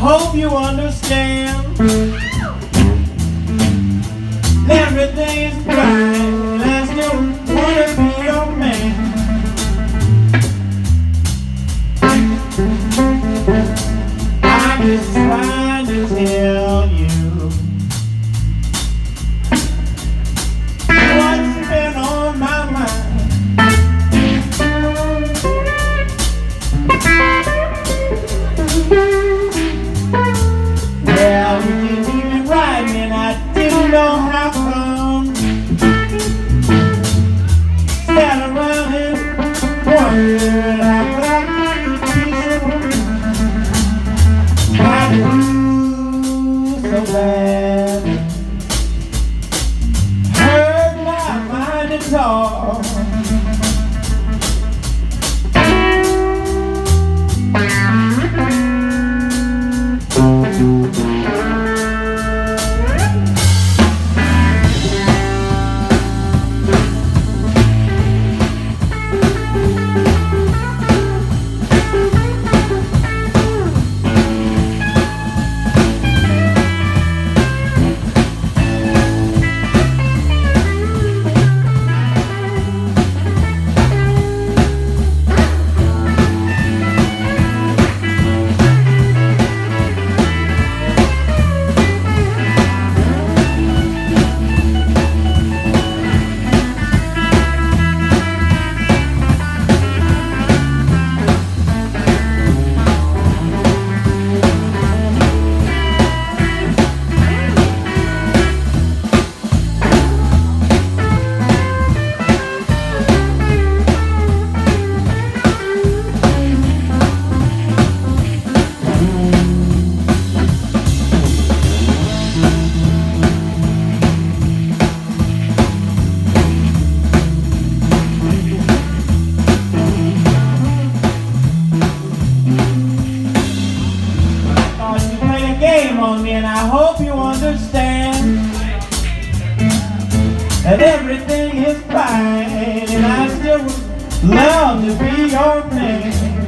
hope you understand. Everything is bright. 笑 and I hope you understand that everything is fine and I still would love to be your man.